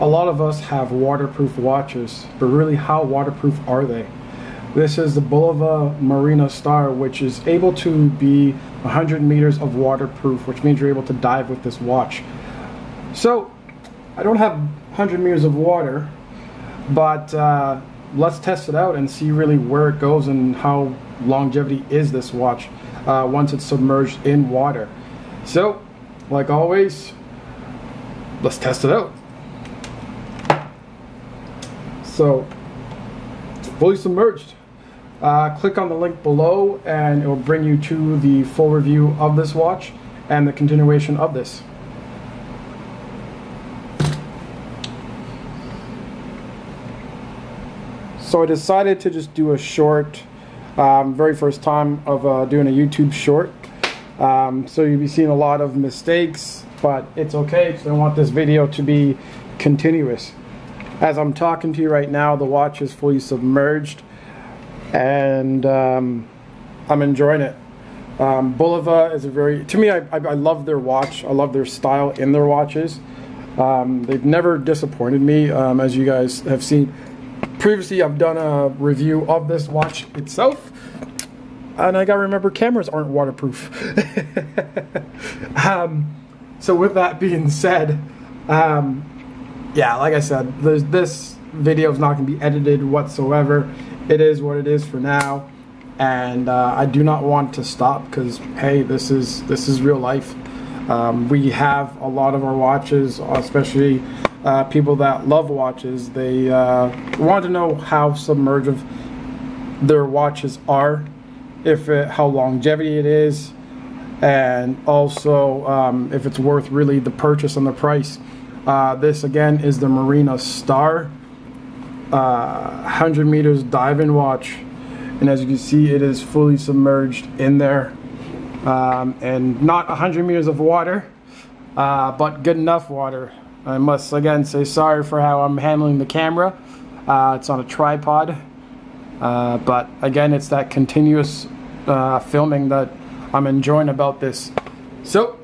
a lot of us have waterproof watches, but really how waterproof are they? This is the Bulova Marine Star, which is able to be 100 meters of waterproof, which means you're able to dive with this watch. So, I don't have 100 meters of water, but uh, let's test it out and see really where it goes and how longevity is this watch uh, once it's submerged in water. So, like always, let's test it out. So, fully submerged. Uh, click on the link below and it will bring you to the full review of this watch and the continuation of this. So I decided to just do a short, um, very first time of uh, doing a YouTube short. Um, so you'll be seeing a lot of mistakes, but it's okay because I want this video to be continuous. As I'm talking to you right now, the watch is fully submerged and um, I'm enjoying it. Um, Bulova is a very, to me, I, I, I, love their watch. I love their style in their watches. Um, they've never disappointed me, um, as you guys have seen. Previously, I've done a review of this watch itself, and I gotta remember cameras aren't waterproof. um, so, with that being said, um, yeah, like I said, this video is not gonna be edited whatsoever it is what it is for now, and uh, I do not want to stop because hey, this is this is real life. Um, we have a lot of our watches, especially uh, people that love watches. They uh, want to know how submersive their watches are, if it, how longevity it is, and also um, if it's worth really the purchase and the price. Uh, this again is the Marine Star. Uh, 100 meters diving watch. And as you can see it is fully submerged in there. Um, and not 100 meters of water uh, but good enough water. I must again say sorry for how I'm handling the camera. Uh, it's on a tripod. Uh, but again it's that continuous uh, filming that I'm enjoying about this. So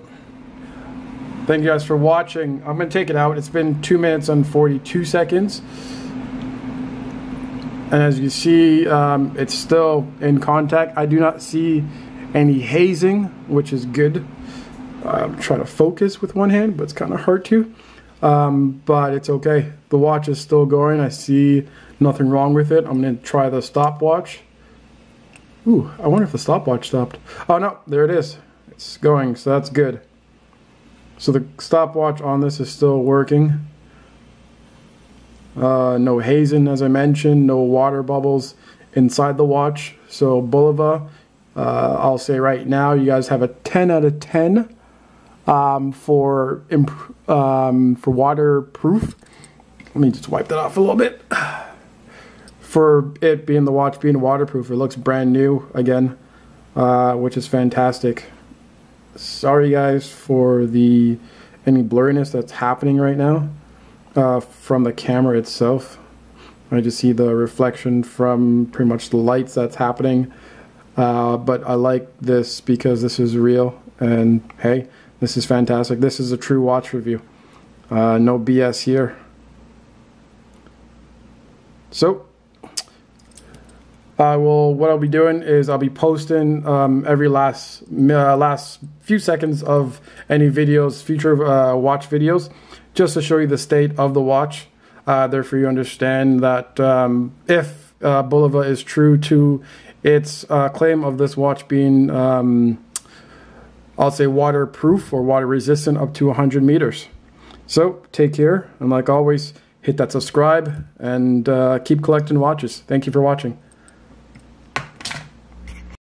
thank you guys for watching. I'm gonna take it out. It's been 2 minutes and 42 seconds. And as you see um, it's still in contact. I do not see any hazing which is good. I'm trying to focus with one hand but it's kind of hard to. Um, but it's okay. The watch is still going. I see nothing wrong with it. I'm gonna try the stopwatch. Ooh, I wonder if the stopwatch stopped. Oh no there it is. It's going so that's good so the stopwatch on this is still working uh, no hazing, as I mentioned, no water bubbles inside the watch. So Bulova, uh, I'll say right now, you guys have a 10 out of 10 um, for um, for waterproof. Let me just wipe that off a little bit. For it being the watch being waterproof, it looks brand new again, uh, which is fantastic. Sorry guys for the any blurriness that's happening right now uh, from the camera itself. I just see the reflection from pretty much the lights that's happening. Uh, but I like this because this is real and hey, this is fantastic. This is a true watch review. Uh, no BS here. So, I will. What I'll be doing is I'll be posting um, every last uh, last few seconds of any videos, future uh, watch videos just to show you the state of the watch. Uh, therefore, you understand that um, if uh, Bulova is true to its uh, claim of this watch being, um, I'll say, waterproof or water resistant up to 100 meters. So, take care, and like always, hit that subscribe and uh, keep collecting watches. Thank you for watching.